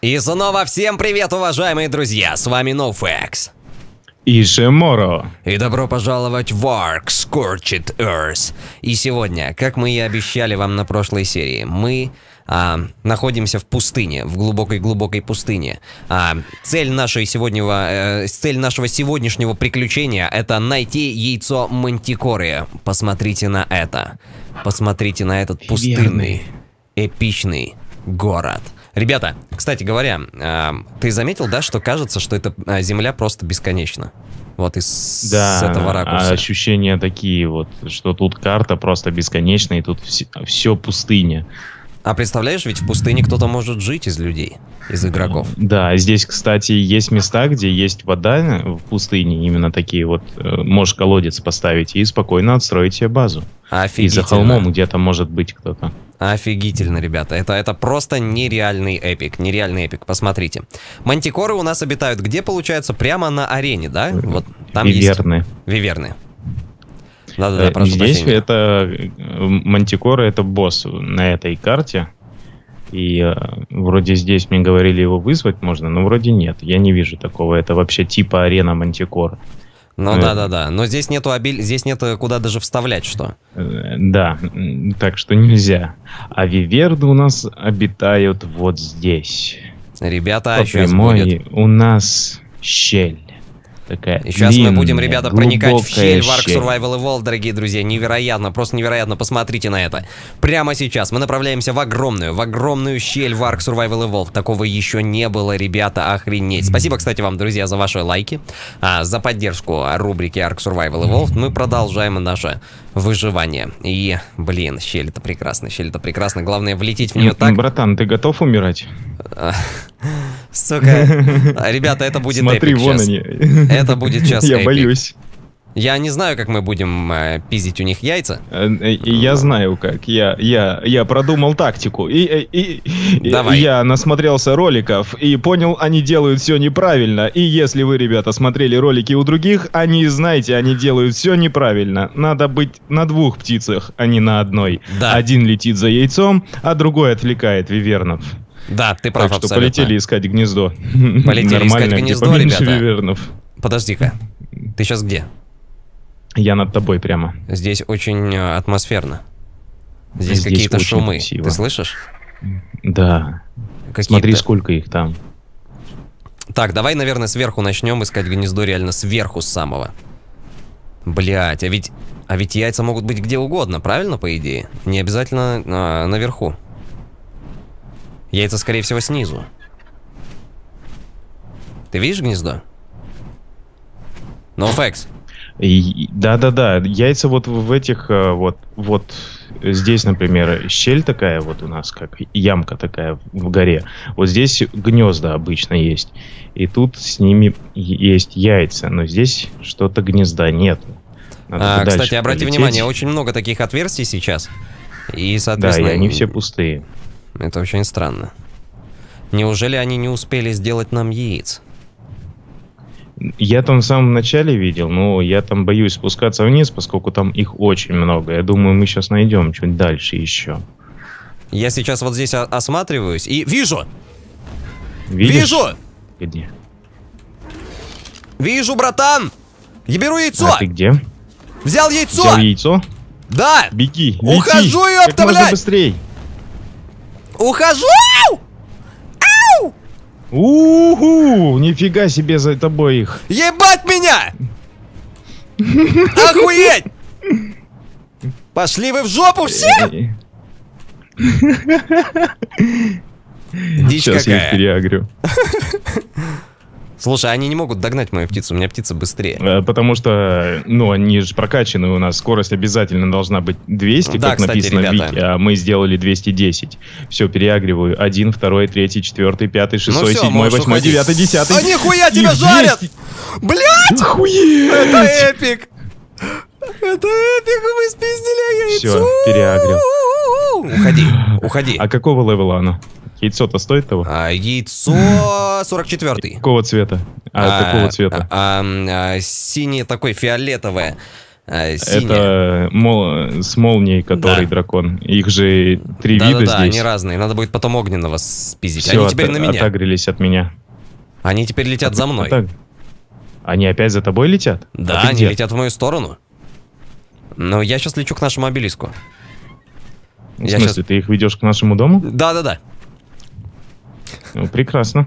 И снова всем привет, уважаемые друзья! С вами NoFX. И Шеморо. И добро пожаловать в Ark Scorched Earth. И сегодня, как мы и обещали вам на прошлой серии, мы а, находимся в пустыне, в глубокой-глубокой пустыне. А, цель, нашей сегодняшнего, э, цель нашего сегодняшнего приключения это найти яйцо Мантикоры. Посмотрите на это. Посмотрите на этот пустынный, эпичный город. Ребята, кстати говоря, э, ты заметил, да, что кажется, что эта э, земля просто бесконечна? Вот из Да, с этого ракурса. а ощущения такие вот, что тут карта просто бесконечная, и тут все, пустыня. А представляешь, ведь в пустыне кто-то может жить из людей, из игроков. Да, здесь, кстати, есть места, где есть вода в пустыне, именно такие вот, э, можешь колодец поставить и спокойно отстроить себе базу. И за Офигительно. холмом где-то может быть кто-то. Офигительно, ребята. Это, это просто нереальный эпик. Нереальный эпик. Посмотрите. Мантикоры у нас обитают где, получается? Прямо на арене, да? Вот там Виверны. есть... Виверны. Да-да-да, Э, прошу Здесь прощения. это э, Мантикора это босс на этой карте. И э, вроде здесь мне говорили его вызвать можно, но вроде нет. Я не вижу такого. Это вообще типа арена Мантикора. Ну э, да-да-да. Но здесь нету обиль... здесь нету куда даже вставлять что. Э, Да, так что нельзя. А виверны у нас обитают вот здесь. Ребята, По сейчас прямой будет... у нас щель. Такая Сейчас мы будем, длинная, ребята, проникать в щель в Ark. Survival Evolved, дорогие друзья. Невероятно, просто невероятно. Посмотрите на это. Прямо сейчас мы направляемся в огромную, в огромную щель в Ark Survival Evolved. Такого еще не было, ребята, охренеть. Спасибо, кстати, вам, друзья, за ваши лайки, а, за поддержку рубрики Ark Survival Evolved. Мы продолжаем наше выживание. И, блин, щель это прекрасно, щель это прекрасно. Главное, влететь в нее так, Братан, ты готов умирать? сука. А, Ребята, это будет Смотри, эпик вон щас. они. Это будет сейчас Я эпик. боюсь. Я не знаю, как мы будем э, пиздить у них яйца. Э, э, Я знаю как. Я, я, я продумал тактику. И, э, и, и Давай. я насмотрелся роликов и понял, они делают все неправильно. И если вы, ребята, смотрели ролики у других, они, знаете, они делают все неправильно. Надо быть на двух птицах, а не на одной. Да. Один летит за яйцом, а другой отвлекает вивернов. Да, ты прав так что абсолютно. полетели искать гнездо. Полетели искать Нормально, где гнездо, поменьше ребята. вивернов. Подожди-ка. Ты сейчас где? Я над тобой прямо. Здесь очень э, атмосферно. Здесь, Здесь какие-то шумы. красиво. Ты слышишь? Да. Какие-то- Смотри, сколько их там. Так, давай, наверное, сверху начнем искать гнездо реально сверху с самого. Блять, а ведь... А ведь яйца могут быть где угодно, правильно, по идее? Не обязательно а, наверху. Яйца, скорее всего, снизу. Ты видишь гнездо? No facts. И- Да-да-да, яйца вот в этих, э, вот, вот здесь, например, щель такая вот у нас, как ямка такая в горе. Вот здесь гнезда обычно есть. И тут с ними есть яйца, но здесь что-то гнезда нет. А, кстати, обрати внимание, очень много таких отверстий сейчас. И, Да, и соответственно... они все пустые. Это очень странно. Неужели они не успели сделать нам яиц? Я там в самом начале видел, но я там боюсь спускаться вниз, поскольку там их очень много. Я думаю, мы сейчас найдем чуть дальше еще. Я сейчас вот здесь осматриваюсь и вижу! Видишь? Вижу! Где? Вижу, братан! Я беру яйцо! А ты где? Взял яйцо! Взял яйцо? Да! Беги, лети! Ухожу, ёпта, блядь! быстрей! Ухожу! Уху! Нифига себе за тобой их! Ебать меня! Охуеть! Пошли вы в жопу все! Дичь Сейчас я их какая. переагрю. Слушай, они не могут догнать мою птицу, у меня птица быстрее. Э, Потому что, ну, они же прокачаны у нас. Скорость обязательно должна быть 200, Да, как кстати, написано в ребята. вики, а мы сделали 210. Все, переагриваю. Один, второй, третий, четвертый, пятый, шестой, всё, седьмой, можешь восьмой, уходить. девятый, десятый. А нихуя И тебя жарят! 200. Блядь! Охуеть! Это эпик! Это эпик, мы спиздили яйцо! Всё, переагрил. Уходи, уходи. А какого левела оно? Яйцо-то стоит того? А, яйцо 44 Какого цвета? А, какого цвета? а, а, синее такое, фиолетовое. А. Это мол- с молнией, который Да. дракон. Их же три вида Да-да-да, они здесь. разные. Надо будет потом огненного спиздить. Все, они теперь на меня. отагрились от меня. Они теперь летят за мной. Отаг- Они опять за тобой летят? Да, А они где? летят в мою сторону. Но я сейчас лечу к нашему обелиску. В я смысле, ты их ведешь к нашему дому? Да-да-да. Ну, прекрасно.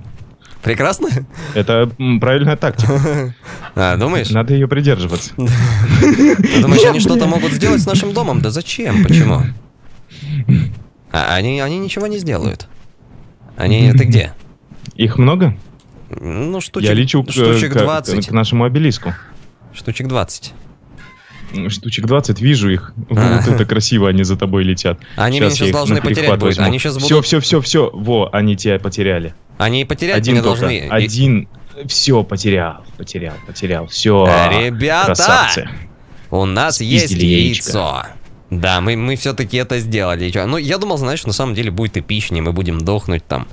Прекрасно? Это правильная тактика. А, думаешь? Надо ее придерживаться. Думаешь, они что-то могут сделать с нашим домом? Да зачем? Почему? А, они, они ничего не сделают. Они... Ты где? Их много? Ну, штучек, Я лечу к, штучек к- 20. к нашему обелиску. Штучек 20. Штучек 20, вижу их. А. Вот это красиво, они за тобой летят. Они меня сейчас должны потерять будут. Они сейчас Все, будут... все, все, все. Во, они тебя потеряли. Они потерять Один меня только. должны. Один. Все, потерял, потерял, потерял. Все. Ребята! Красавцы. У нас есть Спиздили яичко. яйцо. Да, мы, мы все-таки это сделали. Ну, я думал, знаешь, на самом деле будет эпичнее, мы будем дохнуть там.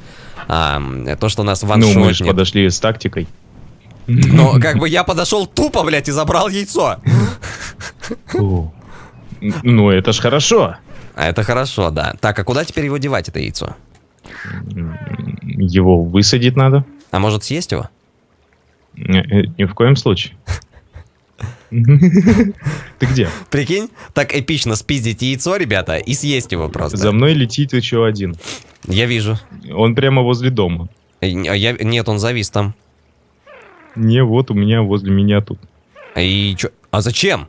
А, то, что нас Ну, мы же ваншотнет. подошли с тактикой. Но как бы я подошел тупо, блядь, и забрал яйцо. Ну, это ж хорошо. А это хорошо, да. Так, а куда теперь его девать, это яйцо? Его высадить надо. А может съесть его? Э, э, Ни в коем случае. Ты где? Прикинь, так эпично спиздить яйцо, ребята, и съесть его просто. За мной летит еще один. Я вижу. Он прямо возле дома. Э, а я... Нет, он завис там. Не, вот у меня возле меня тут. И чё? А зачем?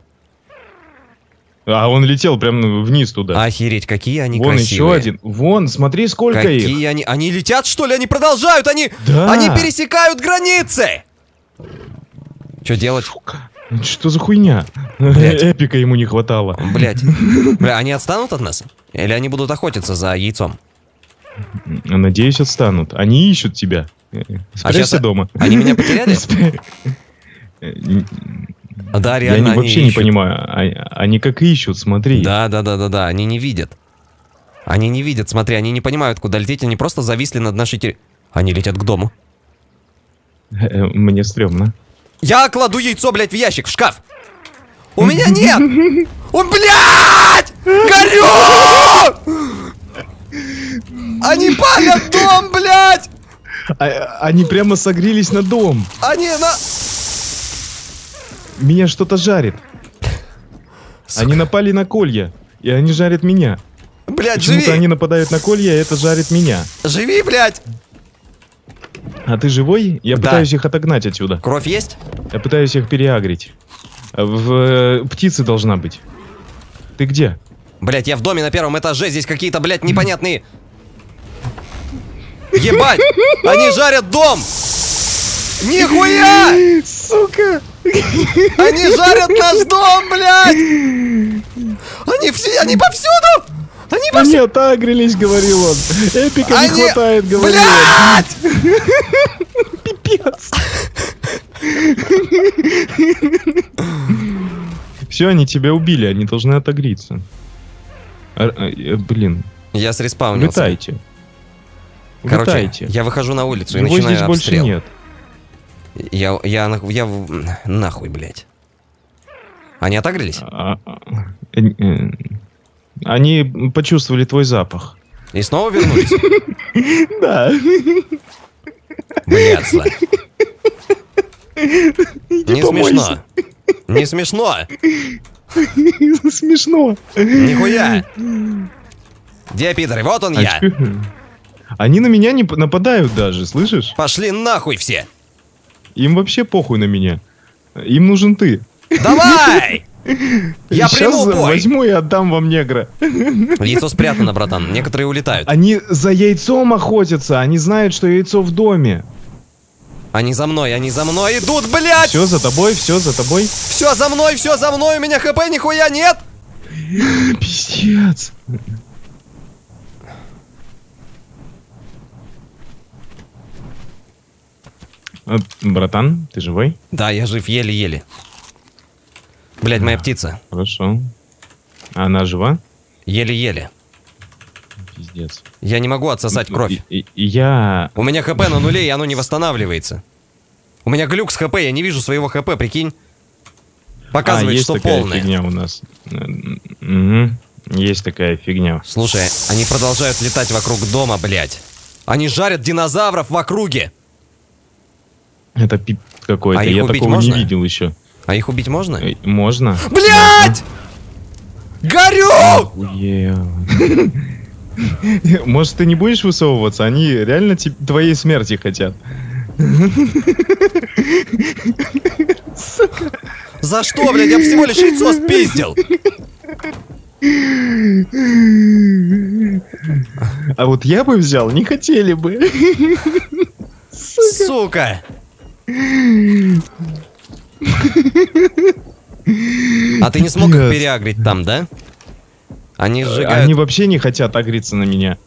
А он летел прям вниз туда. Охереть, какие они Вон красивые. еще один. Вон, смотри, сколько их. Какие они... Они летят, что ли? Они продолжают, они... Да. Они пересекают границы! Что делать? Ну, Что за хуйня? Блядь. Эпика ему не хватало. Блять. Бля, они отстанут от нас? Или они будут охотиться за яйцом? Надеюсь, отстанут. Они ищут тебя. Спрячься щас- дома. Они меня потеряли? Н- Да, Я реально, не- они вообще не понимаю. А- Они как ищут, смотри. Да, да, да, да, да, они не видят. Они не видят, смотри, они не понимают, куда лететь, они просто зависли над нашей территорией. Они летят к дому. Э, Мне стрёмно. Я кладу яйцо, блядь, в ящик, в шкаф. У меня нет! О, блядь! Горю! Они палят! А- Они прямо согрелись на дом. Они на... Меня что-то жарит. Они напали на колья. И они жарят меня. Блядь, Почему-то живи! они нападают на колья, и это жарит меня. Живи, блядь! А ты живой? Я Да. пытаюсь их отогнать отсюда. Кровь есть? Я пытаюсь их переагрить. А В э, птице должна быть. Ты где? Блять, я в доме на первом этаже, здесь какие-то, блядь, непонятные... Ебать! Они жарят дом! Нихуя! Сука! Они жарят наш дом, блядь! Они все, они повсюду! Они Они повсюду! отагрились, говорил он. Эпика не Они... хватает, говорил он. Блядь! Пипец. Все, они тебя убили, они должны отогреться. А, а, э, блин, Я среспаунился. вытайте. Короче, Вытайте. я выхожу на улицу и Его начинаю здесь больше обстрел. нет. Я, я, я, в- нахуй, блядь. Они отогрелись? А, а, э, э, Они почувствовали твой запах. И снова вернулись? Да. Блядь, Не смешно. Не смешно. Смешно. Нихуя. Где пидоры? Вот он А я. Они на меня не нападают даже, слышишь? Пошли нахуй все. Им вообще похуй на меня. Им нужен ты. Давай! Я Сейчас приму бой. возьму и отдам вам негра. Яйцо спрятано, братан. Некоторые улетают. Они за яйцом охотятся, они знают, что яйцо в доме. Они за мной, они за мной идут, блядь! Все за тобой, все за тобой. Все за мной, все за мной, у меня хп нихуя нет! Пиздец. Братан, ты живой? Да, я жив еле-еле. Блядь, моя птица. Хорошо. А Она жива? Еле-еле. Пиздец. Я не могу отсосать кровь. И- и- Я... У меня хп на нуле, и оно не восстанавливается. У меня глюк с хп, я не вижу своего хп, прикинь. Показывает, а, есть что такая полное. фигня у нас. Угу. Есть такая фигня. Слушай, они продолжают летать вокруг дома, блядь. Они жарят динозавров в округе. Это пип какой-то. А Я такого можно? не видел еще. А их убить можно? Э, Можно? Блядь! Горю! Может, ты не будешь высовываться? Они реально твоей смерти хотят. За что, блядь? Я всего лишь яйцо спиздил. А вот я бы взял, не хотели бы. Сука. А ты не смог их переагрить там, да? Они сжигают... Они вообще не хотят агриться на меня.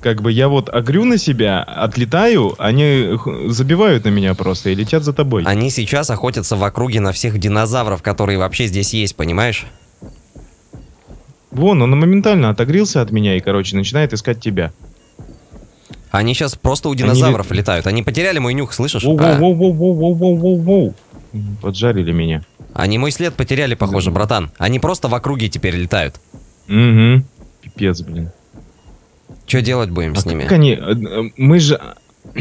Как бы я вот агрю на себя, отлетаю, они забивают на меня просто и летят за тобой. Они сейчас охотятся в округе на всех динозавров, которые вообще здесь есть, понимаешь? Вон, он моментально отогрелся от меня и, короче, начинает искать тебя. Они сейчас просто у динозавров летают. Они потеряли мой нюх, слышишь? А, Воу-воу-воу-воу-воу-воу-воу-воу. Поджарили меня. они мой след потеряли, похоже, братан. Они просто в округе теперь летают. Угу. Пипец, блин. Что делать будем А с ними? как они... э, э, Мы же...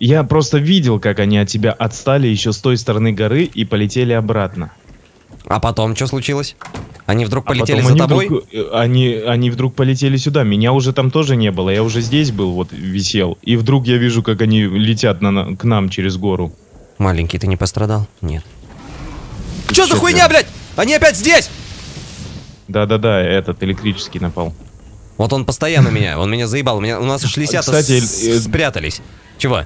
Я просто видел, как они от тебя отстали еще с той стороны горы и полетели обратно. А потом что случилось? Они вдруг А полетели потом за они тобой? Вдруг, э, они, они вдруг полетели сюда. Меня уже там тоже не было. Я уже здесь был, вот висел. И вдруг я вижу, как они летят на, на- к нам через гору. Маленький, ты не пострадал? Нет. Что за чё хуйня, блядь? Они опять здесь! Да-да-да, этот электрический напал. Вот он постоянно меня, он меня заебал. У, меня, у нас шлисята Кстати, э, спрятались. Чего?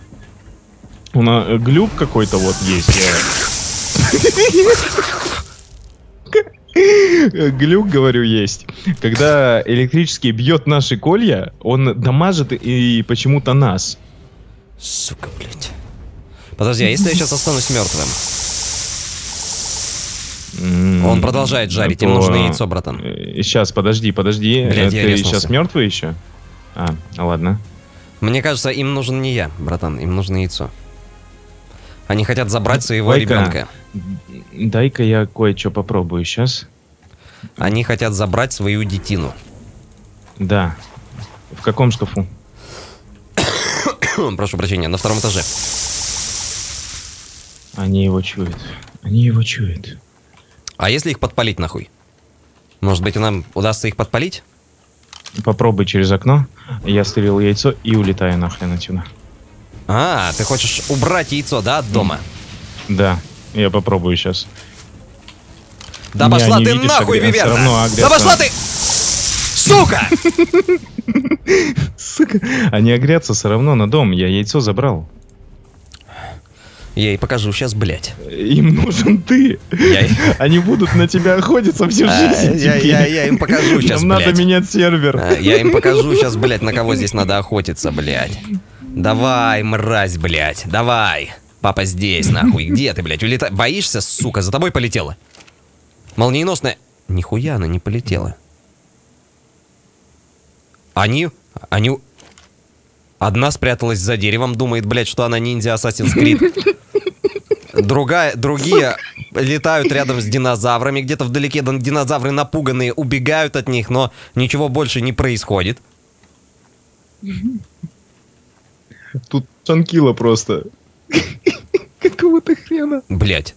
У нас э, глюк какой-то вот есть. Э, Глюк, говорю, есть. Когда электрический бьет наши колья, он дамажит и почему-то нас. Сука, блядь. Подожди, а если я сейчас останусь мертвым? Он продолжает жарить, им по- нужно яйцо, братан. Сейчас, подожди, подожди. Блядь, Э, Ты сейчас мертвый еще? А, ладно. Мне кажется, им нужен не я, братан, им нужно яйцо. Они хотят забрать своего Вайка. ребенка. Дай-ка я кое-что попробую сейчас. Они хотят забрать свою детину. Да. В каком шкафу? Прошу прощения, на втором этаже. Они его чуют. Они его чуют. А если их подпалить нахуй? Может быть, нам удастся их подпалить? Попробуй через окно. Я стырил яйцо и улетаю нахрен отсюда. А, ты хочешь убрать яйцо, да, от дома? Да, я попробую сейчас. Да Не, пошла ты видишь, нахуй, Виверна! равно Да пошла ты! Сука! Сука, они огрятся все равно на дом. Я яйцо забрал. Я ей покажу сейчас, блядь. Им нужен ты. Я, Они будут на тебя охотиться всю А, жизнь. я, теперь. я- я им покажу сейчас, Нам надо блядь. менять сервер. А, Я им покажу сейчас, блядь, на кого здесь надо охотиться, блядь. Давай, мразь, блядь, давай. Папа здесь, нахуй. Где ты, блядь, улетай? Боишься, сука? За тобой полетела. Молниеносная... Нихуя она не полетела. Они... Они... Одна спряталась за деревом, думает, блядь, что она ниндзя Assassin's Creed. Другая, другие летают рядом с динозаврами, где-то вдалеке дин- динозавры напуганные убегают от них, но ничего больше не происходит. Тут Шанкила просто. Какого-то хрена. Блять.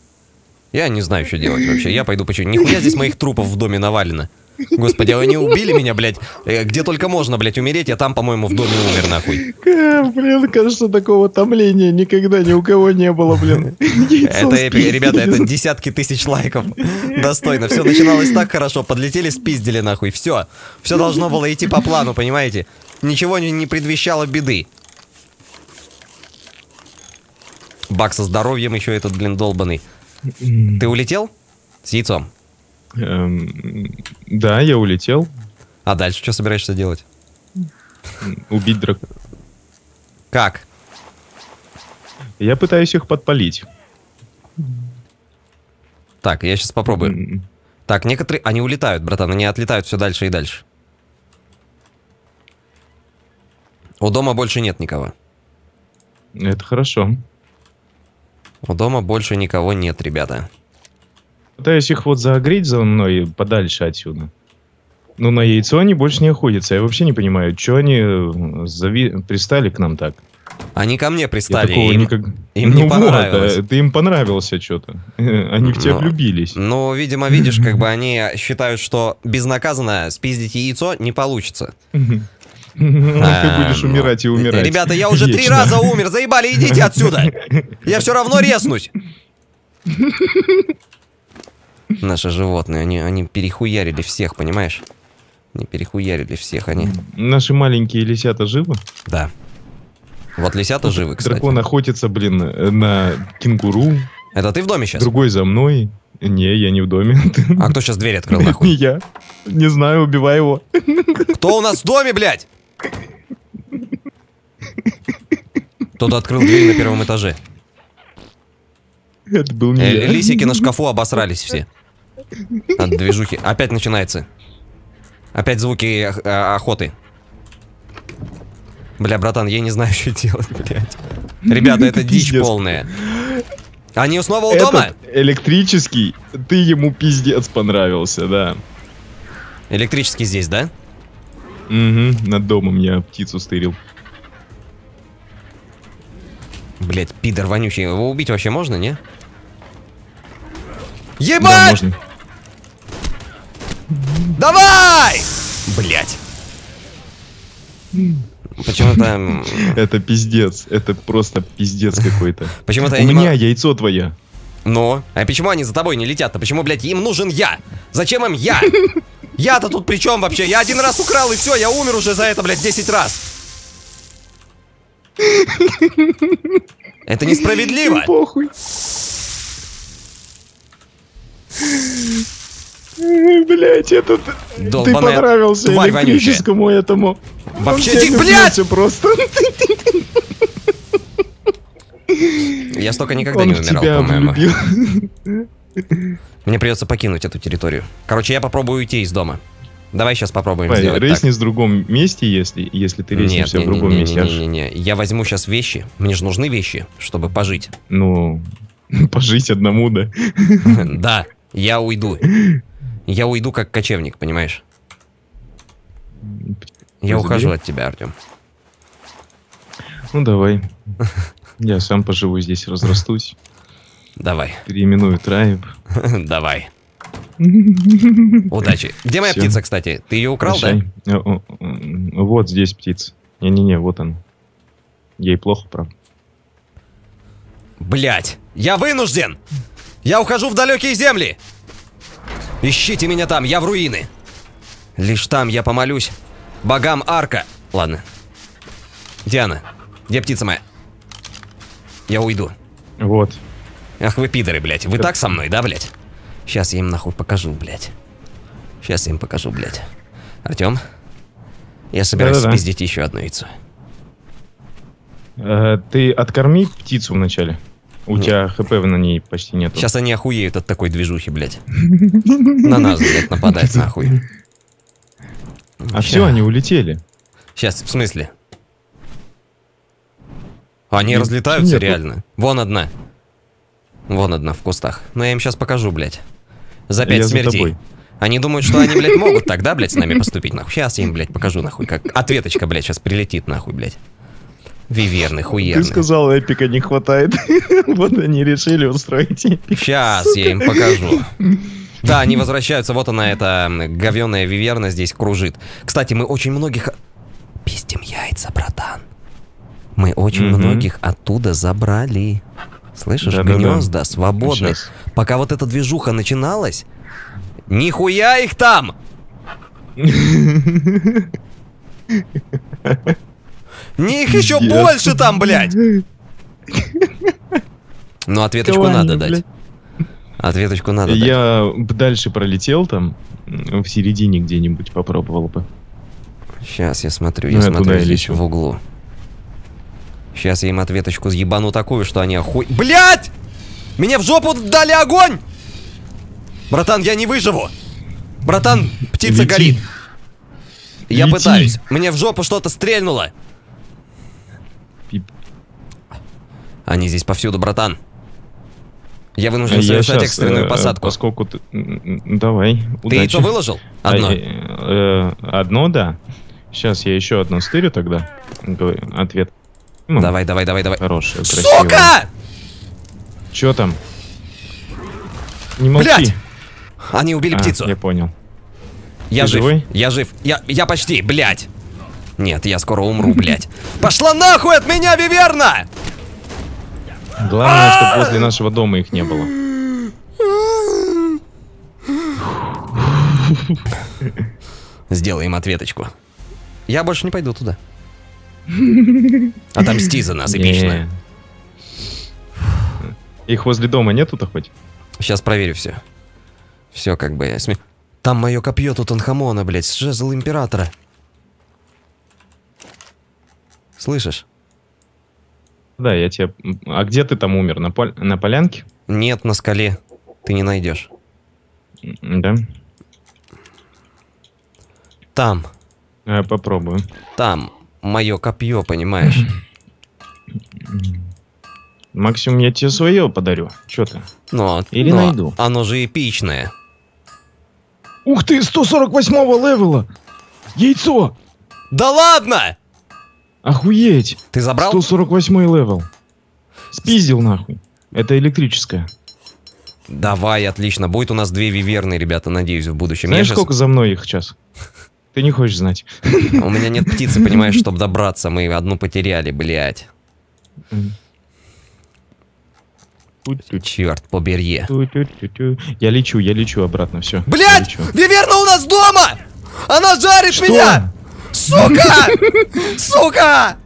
Я не знаю, что делать вообще. Я пойду почему. Нихуя здесь моих трупов в доме навалено. Господи, а они убили меня, блядь. Э, Где только можно, блядь, умереть, я там, по-моему, в доме умер, нахуй. А, блин, кажется, такого томления никогда ни у кого не было, блин. Яйцо Это, спиздили. ребята, это десятки тысяч лайков. Достойно. Все начиналось так хорошо. Подлетели, спиздили, нахуй. Все. Все должно было идти по плану, понимаете? Ничего не, не предвещало беды. Бак со здоровьем еще этот, блин, долбанный. Ты улетел? С яйцом. Эм, Да, я улетел. А дальше что собираешься делать? Убить дракона. Как? Я пытаюсь их подпалить. Так, я сейчас попробую. М, Так, некоторые, они улетают, братан, они отлетают все дальше и дальше. У дома больше нет никого. Это хорошо. У дома больше никого нет, ребята. Пытаюсь их вот загреть за мной подальше отсюда. Но на яйцо они больше не охотятся. Я вообще не понимаю, что они э, зави... пристали к нам так. Они ко мне Я пристали. такого им, никак... им ну не вот, понравилось. а, ты им понравился что-то. Они в тебя Ну, влюбились. Ну, видимо, видишь, как бы они считают, что безнаказанно спиздить яйцо не получится. Ты будешь Эм, умирать и умирать. Ребята, я уже три раза умер, заебали, идите отсюда! Я все равно резнусь! Наши животные, они, они перехуярили всех, понимаешь? Они перехуярили всех, они... Наши маленькие лисята живы? Да. Вот лисята живы, кстати. Дракон охотится, блин, на кенгуру. Это ты в доме сейчас? Другой за мной. Не, я не в доме. А кто сейчас дверь открыл, Не нахуй? я. Не знаю, убивай его. Кто у нас в доме, блядь? Кто-то открыл дверь на первом этаже. Это был не Э, я. Лисики на шкафу обосрались все. От движухи. Опять начинается. Опять звуки а, охоты. Бля, братан, я не знаю, что делать, блядь. Ребята, это дичь полная. Они снова у дома? Этот электрический, ты ему пиздец понравился, да. Электрический здесь, да? Угу, над домом я птицу стырил. Блять, пидор вонючий. Его убить вообще можно, не? Да, Ебать! можно. Давай! Блять. Почему-то... Это пиздец, это просто пиздец какой-то. Почему-то У меня яйцо твое. Но? А почему они за тобой не летят-то? Почему, блядь, им нужен я? Зачем им я? Я-то тут при чем вообще? Я один раз украл, и все, я умер уже за это, блядь, 10 раз. Это несправедливо. Похуй. Блять, этот... Ты Долбаная понравился тварь вонючая. электрическому этому. Вообще, ты, блядь! просто. Я столько никогда Он не умирал, по-моему. Мне придется покинуть эту территорию. Короче, я попробую уйти из дома. Давай сейчас попробуем Давай, сделать Рейсни в другом месте, если, если ты так. Нет, в другом не, месте. не, аж. не, не, не. Я возьму сейчас вещи. Мне же нужны вещи, чтобы пожить. Ну, пожить одному, да. Да, я уйду. Я уйду как кочевник, понимаешь? Я ухожу от тебя, Артем. Ну, давай. Я сам поживу здесь, разрастусь. Давай, Переименую трайб. давай. Удачи. Где моя Всё. птица, кстати? Ты ее украл, да? Прощай. Э, о, м, Вот здесь птица. Не-не-не, вот он. Ей плохо, правда. Блять, я вынужден! Я ухожу в далекие земли! Ищите меня там, я в руины. Лишь там я помолюсь богам Арка. Ладно. Диана, где птица моя? Я уйду. Вот. Ах вы пидоры, блядь. Вы так со мной, да, блядь? Сейчас я им нахуй покажу, блядь. Сейчас я им покажу, блядь. Артем, я собираюсь Да-да-да. спиздить еще одно яйцо. Э, Ты откорми птицу вначале. У Нет. тебя хп на ней почти нет. Сейчас они охуеют от такой движухи, блядь. На нас, блядь, нападать нахуй. А все, они улетели. Сейчас, в смысле? Они Нет, разлетаются реально. Вон одна. Вон одна в кустах. Но я им сейчас покажу, блядь. За пять Я за смертей. тобой. Они думают, что они, блядь, могут тогда, блядь, с нами поступить, нахуй. Сейчас я им, блядь, покажу, нахуй, как ответочка, блядь, сейчас прилетит, нахуй, блядь. Виверны, Ты хуерны. сказал, эпика не хватает. Вот они решили устроить эпик. Сейчас я им покажу. Да, они возвращаются, вот она, эта говеная виверна здесь кружит. Кстати, мы очень многих... Пиздим яйца, братан. Мы очень многих оттуда забрали. Слышишь, Да-да-да. гнезда свободные. Щас. Пока вот эта движуха начиналась, нихуя их там! Них еще Пиздец. больше там, блядь! Ну, ответочку надо они, дать. блядь? Ответочку надо дать. Я дальше пролетел там, в середине где-нибудь попробовал бы. Сейчас я смотрю, Ну, я я смотрю здесь лечу. в углу. Сейчас я им ответочку съебану такую, что они охуй... Блять! Меня в жопу дали огонь! Братан, я не выживу! Братан, птица Лети. горит. Я Лети. пытаюсь. Мне в жопу что-то стрельнуло. Пип. Они здесь повсюду, братан. Я вынужден Я совершать щас, экстренную э, посадку. Поскольку ты... Давай, Ты удачи. яйцо выложил? Одно. А, э, э, одно, да. Сейчас я еще одно стырю тогда. Ответ. Давай, давай, давай, давай. Красивое. Сука! Че там? Не молчи. Блядь! Они убили А, птицу. Я понял. Я Ты жив. живой? Я жив. Я, я почти, блядь. Нет, я скоро умру, блядь. Пошла нахуй от меня, Виверна! Главное, чтобы возле нашего дома их не было. Сделаем ответочку. Я больше не пойду туда. Отомсти за нас, эпично. Их возле дома нету-то хоть? Сейчас проверю все. Все как бы я сме... Там мое копье Тутанхамона, блядь, с жезл императора. Слышишь? Да, я тебе... А где ты там умер? На, пол- на полянке? Нет, на скале. Ты не найдешь. Да? Там, А, попробую. там, мое копье, понимаешь? Максимум я тебе свое подарю. Че ты? Но, Или но найду. Оно же эпичное. Ух ты, 148 level'а! Яйцо! Да ладно! Охуеть! Ты забрал? 148 левел. Спиздил нахуй. Это электрическое. Давай, отлично. Будет у нас две виверны, ребята, надеюсь, в будущем. Знаешь, щас- сколько за мной их сейчас? Ты не хочешь знать. У меня нет птицы, понимаешь, чтобы добраться. Мы одну потеряли, блядь. Черт, поберье. Я лечу, я лечу обратно, все. Блядь! Виверна у нас дома! Она жарит Что? меня! Сука! Сука!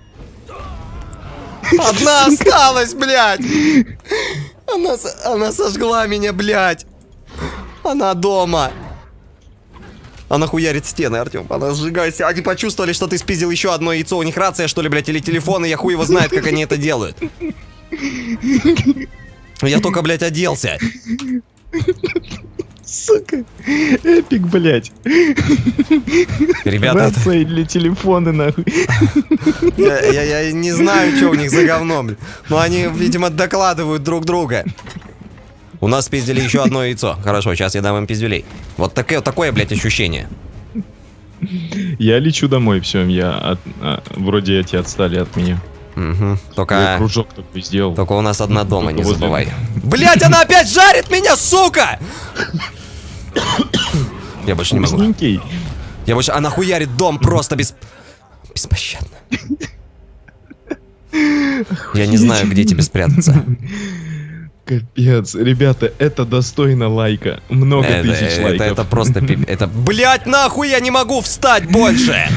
Одна осталась, блядь! Она, она сожгла меня, блядь! Она дома! Она хуярит стены, Артем. Она сжигает. Они почувствовали, что ты спиздил еще одно яйцо. У них рация, что ли, блядь, или телефон, и я хуй его знает, как они это делают. Я только, блядь, оделся. Сука. Эпик, блядь. Ребята, это- Рация для телефона, нахуй. Я, я- я не знаю, что у них за говно, блин. Но они, видимо, докладывают друг друга. У нас пиздили еще одно яйцо. Хорошо, сейчас я дам им пиздюлей. Вот такое, такое, блядь, ощущение. Я лечу домой, все, я от- а, вроде эти отстали от меня. Я Только, кружок такой сделал. только у нас одна дома, не забывай. Блять, она опять жарит меня, сука! Я больше не могу. Я больше... Она хуярит дом просто без... Беспощадно. Я не знаю, где тебе спрятаться. Капец, ребята, это достойно лайка. Много Это, тысяч это, лайков. это просто пип- это. Блять, нахуй я не могу встать больше!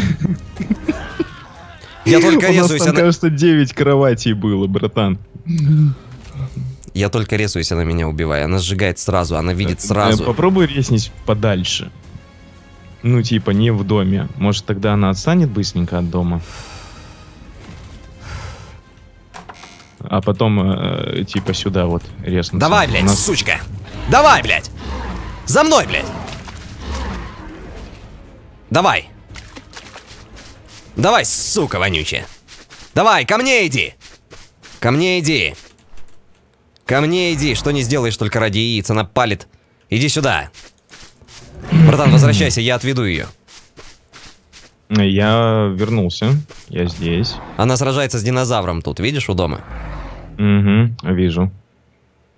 Я только У нас резаюсь, там, она... кажется, 9 кроватей было, братан. Я только резаюсь, она меня убивает. Она сжигает сразу, она видит Э, сразу. Попробуй резнись подальше. Ну, типа, не в доме. Может, тогда она отстанет быстренько от дома. А потом, э, типа, сюда вот резнуться. Давай, У блядь, нас- сучка! Давай, блядь! За мной, блядь! Давай! Давай, сука вонючая! Давай, ко мне иди! Ко мне иди! Ко мне иди, что не сделаешь только ради яиц, она палит. Иди сюда! Братан, возвращайся, я отведу ее. Я вернулся. Я здесь. Она сражается с динозавром тут, видишь, у дома? Угу, вижу.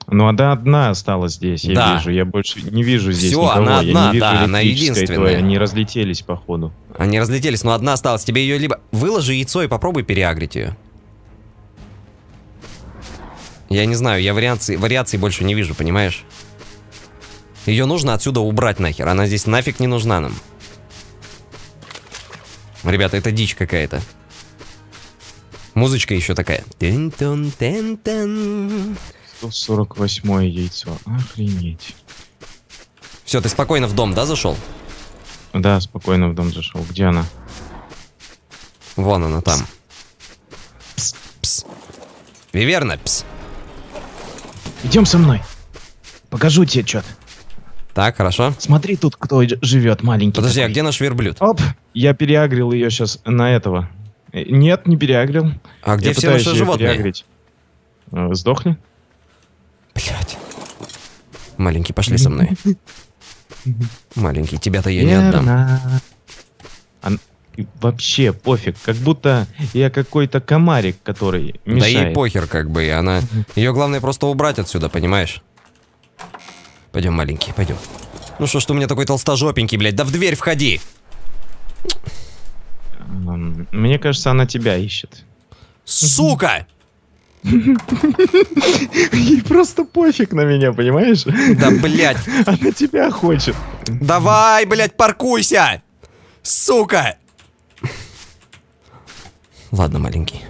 Ну, она одна осталась здесь, я Да. вижу. Я больше не вижу здесь Всё, никого. она я одна, не вижу да, она единственная. твоей, Они разлетелись, походу. Они разлетелись, но одна осталась. Тебе ее либо... Выложи яйцо и попробуй переагрить ее. Я не знаю, я вариации, вариаций больше не вижу, понимаешь? Ее нужно отсюда убрать нахер. Она здесь нафиг не нужна нам. Ребята, это дичь какая-то. Музычка еще такая. Тын-тун, тын-тын. 148 яйцо. Охренеть. Все, ты спокойно в дом, да, зашел? Да, спокойно в дом зашел. Где она? Вон она там. Пс, пс. Виверна, пс. Идем со мной. Покажу тебе что-то. Так, хорошо. Смотри тут, кто живет маленький. Подожди, а такой. где наш верблюд? Оп, я переагрил ее сейчас на этого. Э, Нет, не переагрил. А где я все наши животные? переагрить. Э, Сдохли? Маленький, пошли со мной. Маленький, тебя-то я не отдам. И Вообще пофиг, как будто я какой-то комарик, который Да мешает. ей похер, как бы, и она... Ее главное просто убрать отсюда, понимаешь? Пойдем, маленький, пойдем. Ну что ж ты у меня такой толстожопенький, блядь, да в дверь входи! Мне кажется, она тебя ищет. Сука! Ей просто пофиг на меня, понимаешь? Да, блядь, Она тебя хочет. давай, блядь, паркуйся! Сука! Ладно, маленький.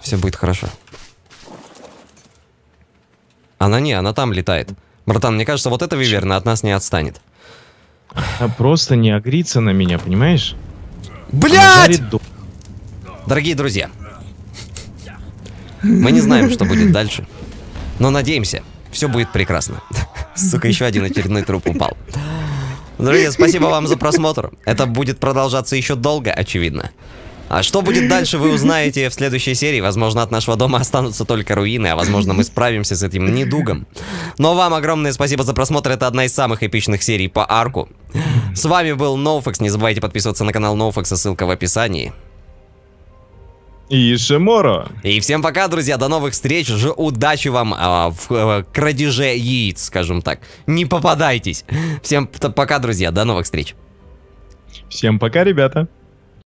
Все будет хорошо. Она не, она там летает. Братан, мне кажется, вот эта виверна от нас не отстанет. Она просто не агрится на меня, понимаешь? До- Дорогие друзья, мы не знаем, что будет дальше, но надеемся, все будет прекрасно. Сука, еще один очередной труп упал. Друзья, спасибо вам за просмотр. Это будет продолжаться еще долго, очевидно. А что будет дальше, вы узнаете в следующей серии. Возможно, от нашего дома останутся только руины, а возможно, мы справимся с этим недугом. Но вам огромное спасибо за просмотр. Это одна из самых эпичных серий по арку. С вами был NoFX. Не забывайте подписываться на канал NoFX, ссылка в описании. И Шиморо. И всем пока, друзья, до новых встреч, же удачи вам а, в э, крадеже яиц, скажем так. Не попадайтесь. Всем пока, друзья, до новых встреч. Всем пока, ребята.